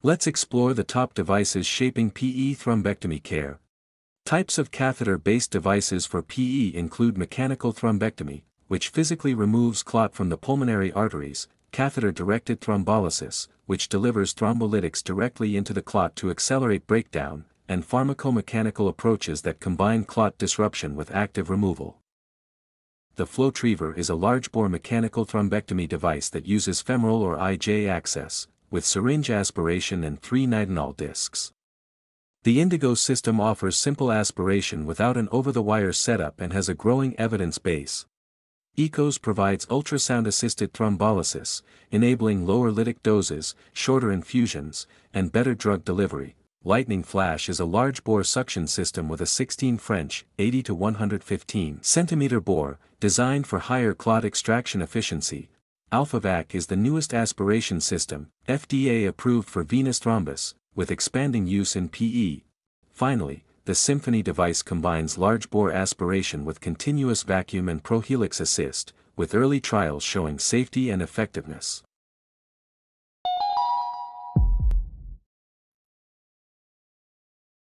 Let's explore the top devices shaping PE thrombectomy care. Types of catheter-based devices for PE include mechanical thrombectomy, which physically removes clot from the pulmonary arteries, catheter-directed thrombolysis, which delivers thrombolytics directly into the clot to accelerate breakdown, and pharmacomechanical approaches that combine clot disruption with active removal. The FlowTriever is a large-bore mechanical thrombectomy device that uses femoral or IJ access, with syringe aspiration and three nitinol discs. The Indigo system offers simple aspiration without an over-the-wire setup and has a growing evidence base. EKOS provides ultrasound-assisted thrombolysis, enabling lower lytic doses, shorter infusions, and better drug delivery. Lightning Flash is a large-bore suction system with a 16 French, 80 to 115 centimeter bore, designed for higher clot extraction efficiency. AlphaVac is the newest aspiration system, FDA approved for venous thrombus, with expanding use in PE. Finally, the Symphony device combines large-bore aspiration with continuous vacuum and Prohelix assist, with early trials showing safety and effectiveness.